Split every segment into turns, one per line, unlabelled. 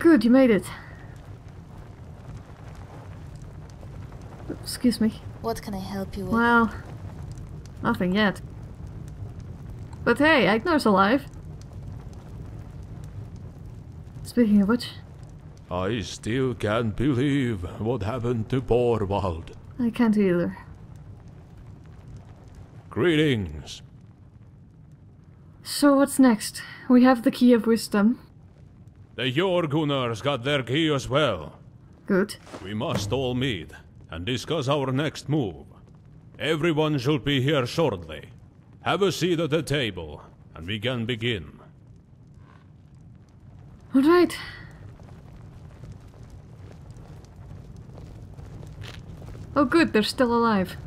Good, you made it. Excuse me.
What can I help you with?
Well, nothing yet. But hey, Agnar's alive. Speaking of which,
I still can't believe what happened to Borvald.
I can't either.
Greetings.
So what's next? We have the Key of Wisdom.
The Jorgenars got their key as well.
Good.
We must all meet and discuss our next move. Everyone should be here shortly. Have a seat at the table, and we can begin.
Alright. Oh good, they're still alive.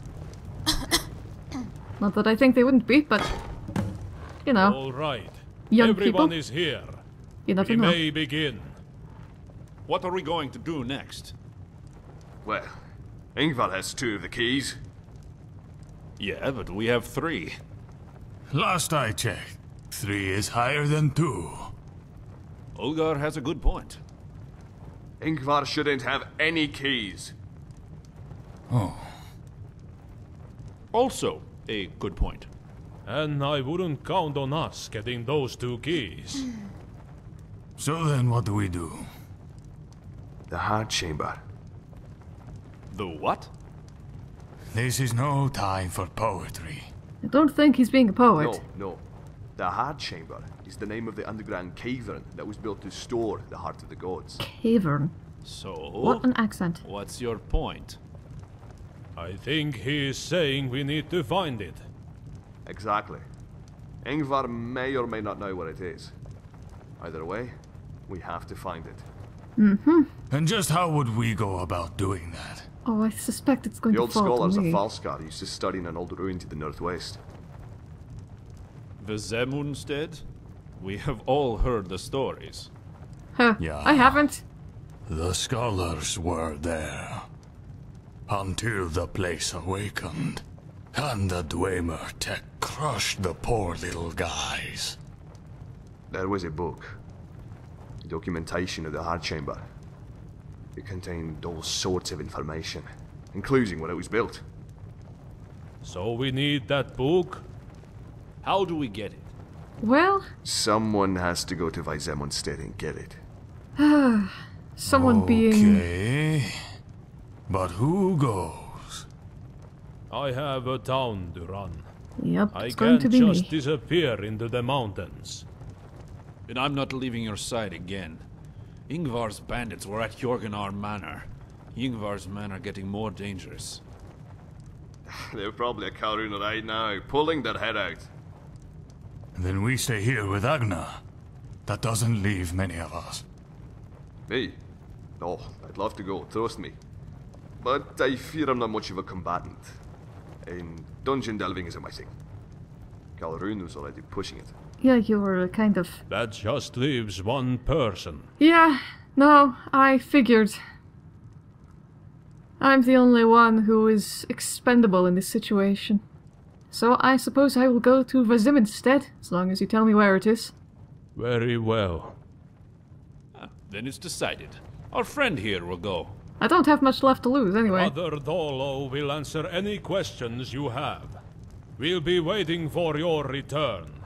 Not that I think they wouldn't be, but... You know,
All right.
young
Everyone
people,
is here.
You never
We
know.
may begin.
What are we going to do next?
Well, Ingvar has two of the keys.
Yeah, but we have three.
Last I checked, three is higher than two.
Olgar has a good point.
Ingvar shouldn't have any keys. Oh.
Also, a good point.
And I wouldn't count on us getting those two keys.
So then what do we do?
The heart chamber.
The what?
This is no time for poetry.
I don't think he's being a poet.
No, no. The heart chamber is the name of the underground cavern that was built to store the heart of the gods.
Cavern.
So,
What an accent.
what's your point?
I think he is saying we need to find it.
Exactly. Ingvar may or may not know what it is. Either way, we have to find it. Mm-hmm.
And just how would we go about doing that?
Oh, I suspect it's going
The
to fall The
old
fall
scholars
to
of
me.
Falskaar used to study in an old ruin to the northwest.
Vizemundstead? We have all heard the stories.
Huh,
Yeah.
I haven't.
The scholars were there. Until the place awakened. And the Dwemer tech crushed the poor little guys.
There was a book. A documentation of the heart chamber. It contained all sorts of information, including when it was built.
So we need that book.
How do we get it?
Well,
Someone has to go to Vizemundstead and get it.
someone being...
Okay. But who goes?
I have a town to run.
Yep,
I
it's going
can't
to be
just disappear into the mountains.
And I'm not leaving your side again. Ingvar's bandits were at Jorgenar Manor. Ingvar's men are getting more dangerous.
They're probably a Karuna right now, pulling their head out.
Then we stay here with Agnar. That doesn't leave many of us.
Me? Oh, I'd love to go, trust me. But I fear I'm not much of a combatant. And dungeon delving isn't my thing. Galrun was already pushing it.
Yeah, you were kind of...
That just leaves one person.
Yeah, no, I figured. I'm the only one who is expendable in this situation. So I suppose I will go to Vizemundstead, as long as you tell me where it is.
Very well.
Ah, then it's decided. Our friend here will go.
I don't have much left to lose anyway.
Mother Dolo will answer any questions you have. We'll be waiting for your return.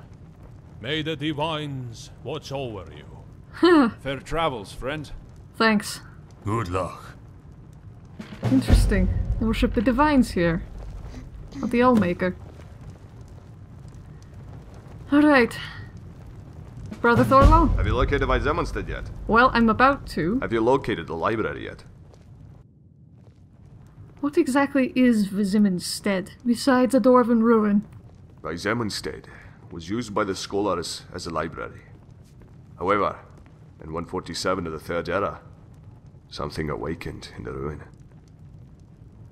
May the divines watch over you.
Fair travels, friend.
Thanks.
Good luck.
Interesting. They worship the divines here. Not the Allmaker. Alright. Brother Thorlo?
Have you located Vizemundstead yet?
Well, I'm about to.
Have you located the library yet?
What exactly is Vizemundstead, besides a dwarven ruin?
Vizemundstead was used by the scholars as a library. However, in 147 of the Third Era, something awakened in the ruin.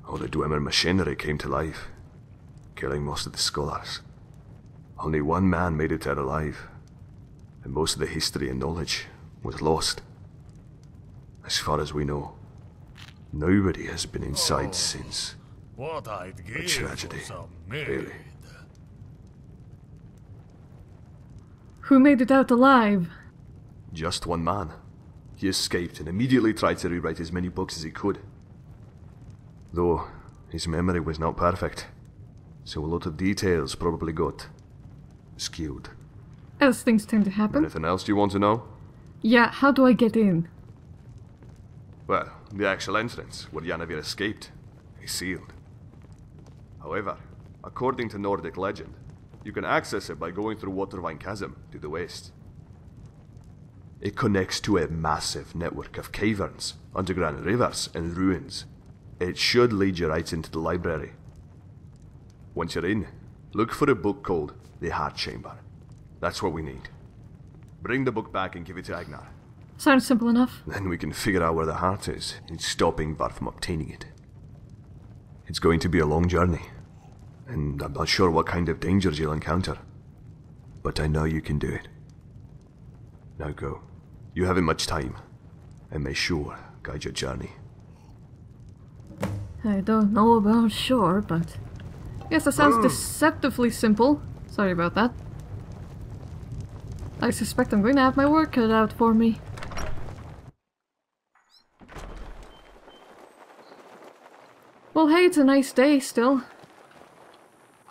All the Dwemer machinery came to life, killing most of the scholars. Only one man made it out alive, and most of the history and knowledge was lost. As far as we know, nobody has been inside oh, since.
What I'd give
tragedy,
for some
really.
Who made it out alive?
Just one man. he escaped and immediately tried to rewrite as many books as he could. Though his memory was not perfect, so a lot of details probably got skewed.
As things tend to happen.
Anything else you want to know?
Yeah, how do I get in?
Well, the actual entrance, where Yanavir escaped, is sealed. However, according to Nordic legend, you can access it by going through Watervine Chasm to the west. It connects to a massive network of caverns, underground rivers, and ruins. It should lead you right into the library. Once you're in, look for a book called The Heart Chamber. That's what we need. Bring the book back and give it to Agnar.
Sounds simple enough.
Then we can figure out where the heart is and stop Ingvar from obtaining it. It's going to be a long journey, and I'm not Shor what kind of dangers you'll encounter. But I know you can do it. Now go. You haven't much time, and may Shor guide your journey.
I don't know about sure, but... Yes, that sounds hmm. deceptively simple. Sorry about that. I suspect I'm going to have my work cut out for me. Well, hey, it's a nice day still.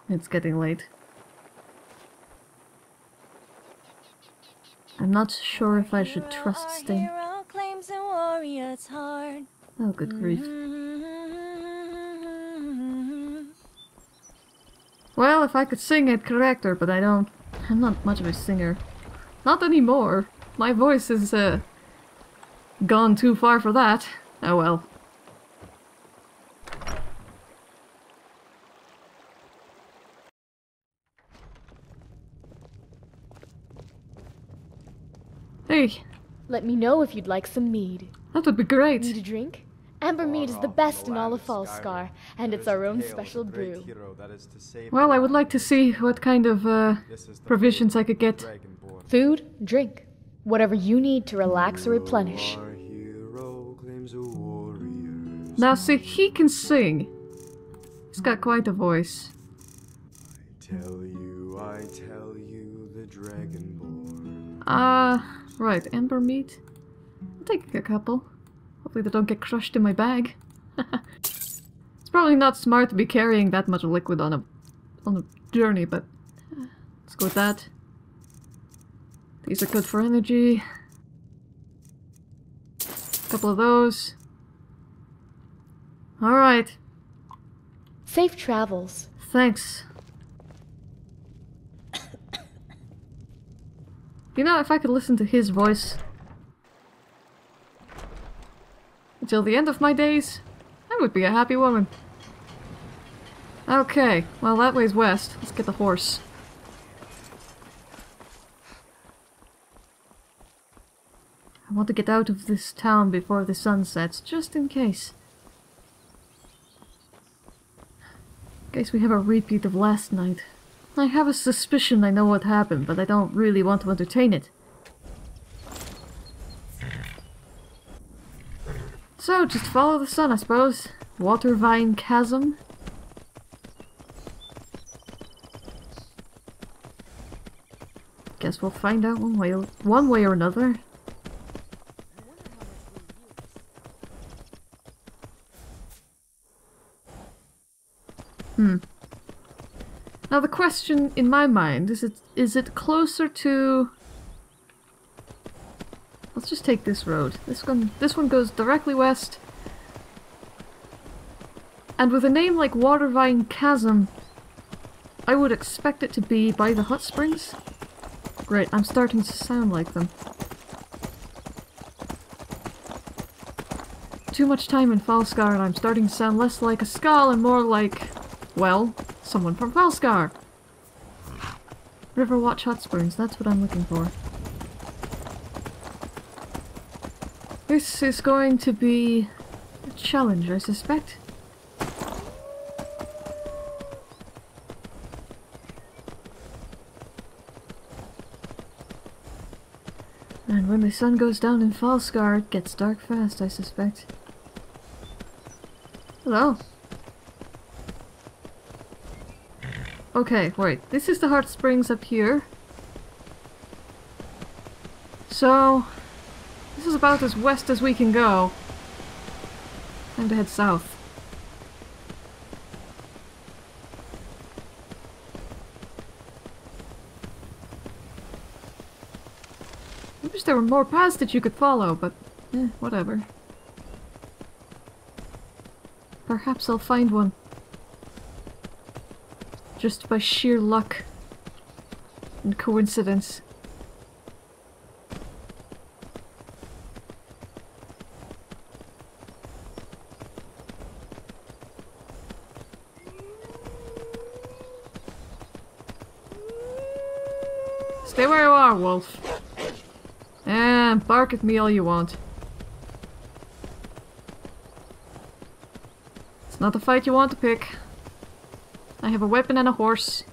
It's getting late. I'm not sure if I should trust staying.
Hero claims a warrior's heart.
Oh, good grief. Well, if I could sing, I'd correct her, but I don't. I'm not much of a singer. Not anymore. My voice is, uh, gone too far for that. Oh well. Hey,
Let me know if you'd like some mead.
that would be great.
Need a drink? Amber mead is the best in all of Falskaar, and it's our own special brew.
Well, I would like to see what kind of, uh, provisions I could get.
Food, drink, whatever you need to relax or replenish.
Now, see, he can sing. He's got quite a voice.
I Tell you, I tell you, the dragonborn.
Ah, right, amber meat. I'll take a couple. Hopefully they don't get crushed in my bag. it's probably not smart to be carrying that much liquid on a on a journey, but uh, let's go with that. These are good for energy. A couple of those. Alright,
Safe travels.
thanks. You know, if I could listen to his voice until the end of my days, I would be a happy woman. Okay, well that way's west. Let's get the horse. I want to get out of this town before the sun sets, just in case. In case we have a repeat of last night. I have a suspicion I know what happened, but I don't really want to entertain it. So, just follow the sun, I suppose. Watervine Chasm. Guess we'll find out one way, one way or another. Now the question in my mind is it is it closer to Let's just take this road. This one this one goes directly west. And with a name like Watervine Chasm, I would expect it to be by the hot springs. Great, I'm starting to sound like them. Too much time in Falskaar and I'm starting to sound less like a Skaal and more like, well, someone from Falskaar. Riverwatch Hot Springs, that's what I'm looking for. This is going to be a challenge, I suspect. And when the sun goes down in Falskaar, it gets dark fast, I suspect. Hello. Okay, wait. This is the hot springs up here. So, this is about as west as we can go. Time to head south. I wish there were more paths that you could follow, but eh, whatever. Perhaps I'll find one. Just by sheer luck and coincidence. Stay where you are, wolf. And bark at me all you want. It's not the fight you want to pick. I have a weapon and a horse.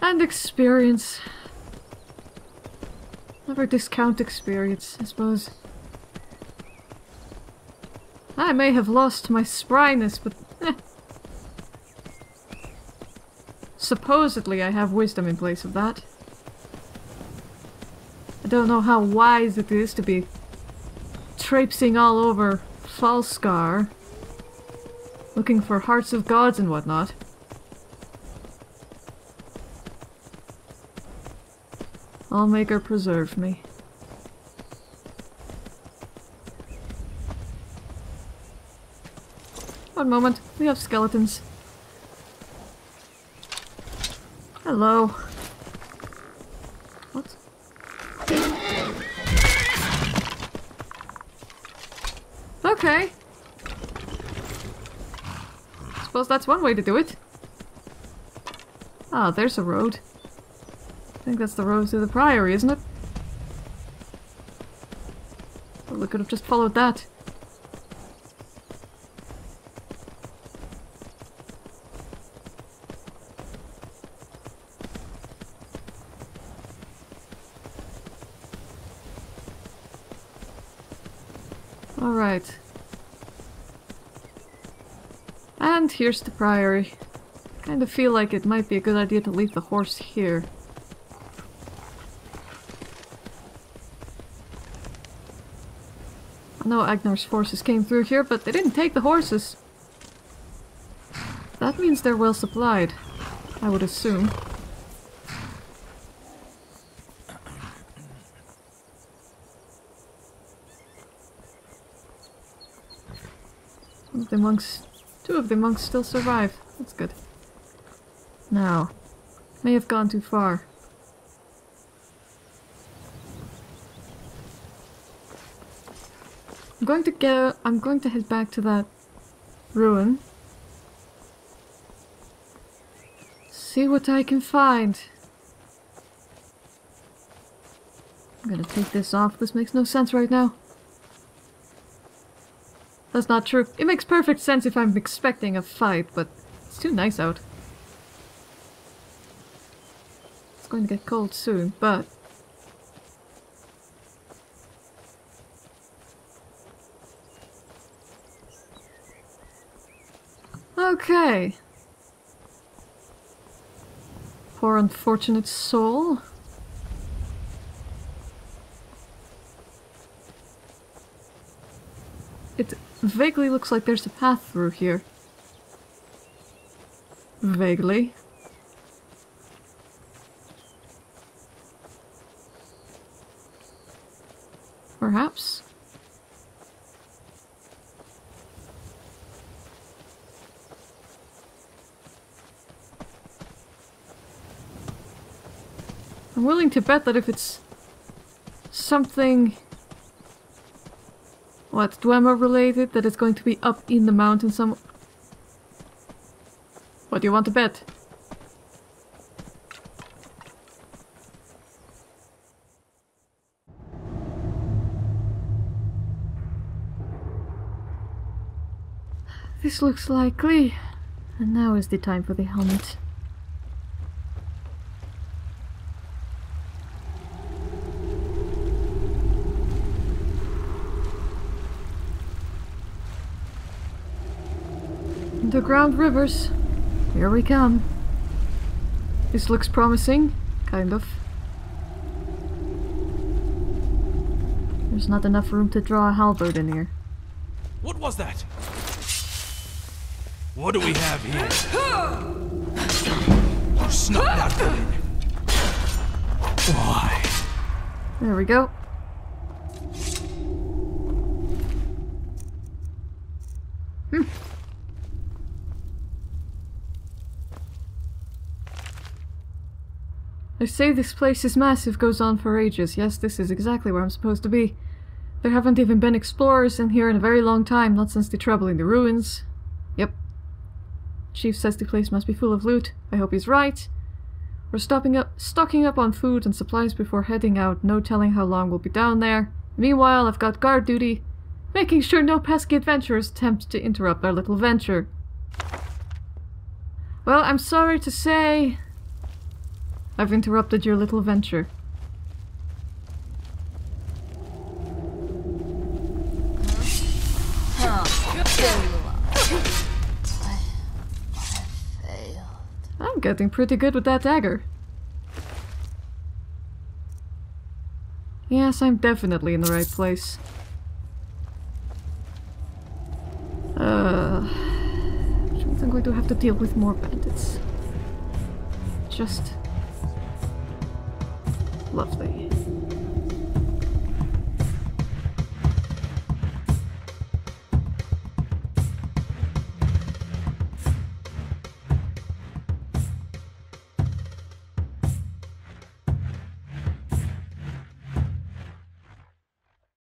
And experience. Never discount experience, I suppose. I may have lost my spryness, but eh. Supposedly I have wisdom in place of that. I don't know how wise it is to be traipsing all over Falskaar, looking for hearts of gods and whatnot. Allmaker preserve me. One moment, we have skeletons. Hello. Suppose that's one way to do it. Ah, there's a road. I think that's the road to the Priory, isn't it? We could have just followed that. Alright. And here's the Priory. Kinda feel like it might be a good idea to leave the horse here. I know Agnar's forces came through here, but they didn't take the horses. That means they're well supplied, I would assume. The monks... Two of the monks still survive. That's good. Now, may have gone too far. I'm going to go... I'm going to head back to that ruin. See what I can find. I'm gonna take this off. This makes no sense right now. That's not true. It makes perfect sense if I'm expecting a fight, but it's too nice out. It's going to get cold soon, but... Okay. Poor unfortunate soul. It vaguely looks like there's a path through here. Vaguely. Perhaps. I'm willing to bet that if it's something what, Dwemer related, that it's going to be up in the mountain some... What do you want to bet? This looks likely. And now is the time for the helmet. Underground rivers. Here we come. This looks promising. Kind of. There's not enough room to draw a halberd in here.
What was that? What do we have here? You snuck that in. Why?
There we go. They say this place is massive, goes on for ages. Yes, this is exactly where I'm supposed to be. There haven't even been explorers in here in a very long time, not since the trouble in the ruins. Yep. Chief says the place must be full of loot. I hope he's right. We're stopping up, stocking up on food and supplies before heading out, no telling how long we'll be down there. Meanwhile, I've got guard duty, making sure no pesky adventurers attempt to interrupt our little venture. Well, I'm sorry to say... I've interrupted your little venture. I'm getting pretty good with that dagger. Yes, I'm definitely in the right place. Uh, I'm going to have to deal with more bandits. Just lovely.